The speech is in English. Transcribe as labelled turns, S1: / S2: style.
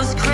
S1: was crazy.